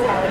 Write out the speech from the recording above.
mentality.